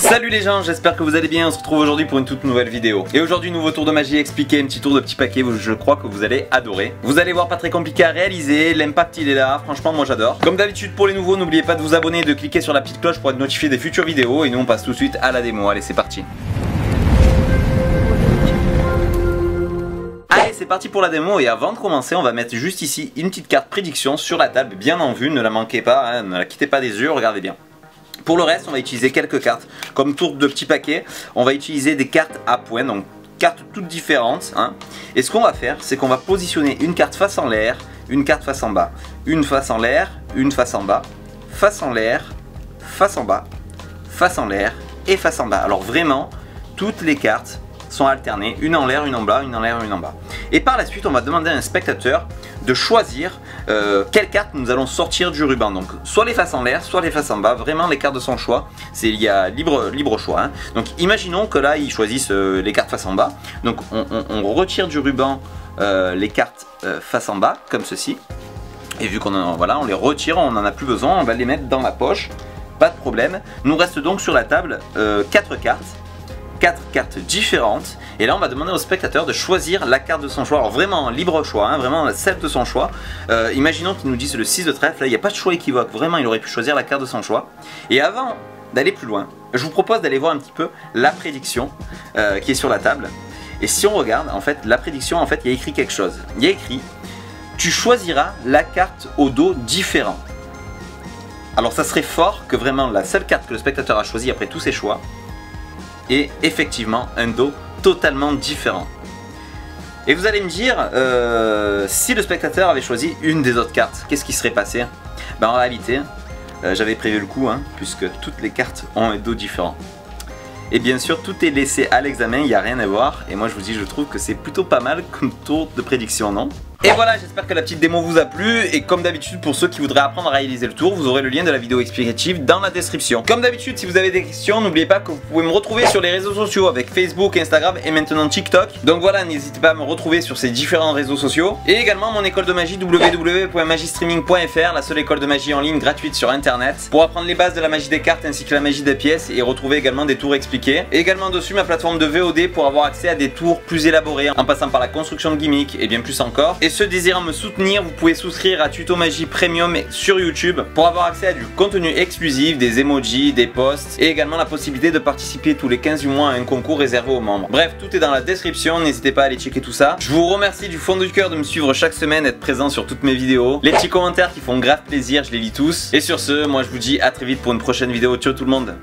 Salut les gens, j'espère que vous allez bien, on se retrouve aujourd'hui pour une toute nouvelle vidéo. Et aujourd'hui, nouveau tour de magie expliqué, un petit tour de petit paquet, je crois que vous allez adorer. Vous allez voir, pas très compliqué à réaliser, l'impact il est là, franchement moi j'adore. Comme d'habitude pour les nouveaux, n'oubliez pas de vous abonner et de cliquer sur la petite cloche pour être notifié des futures vidéos. Et nous on passe tout de suite à la démo, allez c'est parti. Allez c'est parti pour la démo et avant de commencer on va mettre juste ici une petite carte prédiction sur la table bien en vue, ne la manquez pas, hein, ne la quittez pas des yeux, regardez bien. Pour le reste on va utiliser quelques cartes comme tour de petit paquet, on va utiliser des cartes à points donc cartes toutes différentes hein. et ce qu'on va faire c'est qu'on va positionner une carte face en l'air, une carte face en bas, une face en l'air, une face en bas, face en l'air, face en bas, face en l'air et face en bas. Alors vraiment toutes les cartes sont alternées, une en l'air, une en bas, une en l'air, une en bas. Et par la suite, on va demander à un spectateur de choisir euh, quelle carte nous allons sortir du ruban. Donc soit les faces en l'air, soit les faces en bas, vraiment les cartes de son choix. C'est il y a libre, choix. Hein. Donc imaginons que là, ils choisissent euh, les cartes face en bas. Donc on, retire du ruban euh, les cartes face en bas, comme ceci. Et vu qu'on voilà, on les retire, on n'en a plus besoin, on va les mettre dans la poche. Pas de problème. Nous reste donc sur la table 4 cartes quatre cartes différentes. Et là, on va demander au spectateur de choisir la carte de son choix. Alors vraiment, libre choix, hein, vraiment celle de son choix. Euh, imaginons qu'il nous dise le 6 de trèfle. Là, il n'y a pas de choix équivoque. Vraiment, il aurait pu choisir la carte de son choix. Et avant d'aller plus loin, je vous propose d'aller voir un petit peu la prédiction euh, qui est sur la table. Et si on regarde, en fait, la prédiction, en fait, il y a écrit quelque chose. Il y a écrit tu choisiras la carte au dos différent. Alors ça serait fort que vraiment la seule carte que le spectateur a choisie après tous ses choix, et effectivement un dos totalement différent. Et vous allez me dire, euh, si le spectateur avait choisi une des autres cartes, qu'est-ce qui serait passé? Ben, En réalité, euh, j'avais prévu le coup, hein, puisque toutes les cartes ont un dos différent. Et bien sûr, tout est laissé à l'examen, il n'y a rien à voir. Et moi je vous dis, je trouve que c'est plutôt pas mal comme tour de prédiction, non? Et voilà, j'espère que la petite démo vous a plu et comme d'habitude pour ceux qui voudraient apprendre à réaliser le tour, vous aurez le lien de la vidéo explicative dans la description. Comme d'habitude, si vous avez des questions, n'oubliez pas que vous pouvez me retrouver sur les réseaux sociaux avec Facebook, Instagram et maintenant TikTok. Donc voilà, n'hésitez pas à me retrouver sur ces différents réseaux sociaux. Et également mon école de magie www.magistreaming.fr, la seule école de magie en ligne gratuite sur internet pour apprendre les bases de la magie des cartes ainsi que la magie des pièces et retrouver également des tours expliqués. Et également dessus ma plateforme de VOD pour avoir accès à des tours plus élaborés en passant par la construction de gimmicks et bien plus encore. Ceux désirant me soutenir, vous pouvez souscrire à Tuto Magie Premium sur YouTube pour avoir accès à du contenu exclusif, des emojis, des posts et également la possibilité de participer tous les 15 mois à un concours réservé aux membres. Bref, tout est dans la description, n'hésitez pas à aller checker tout ça. Je vous remercie du fond du cœur de me suivre chaque semaine, être présent sur toutes mes vidéos. Les petits commentaires qui font grave plaisir, je les lis tous. Et sur ce, moi je vous dis à très vite pour une prochaine vidéo. Ciao tout le monde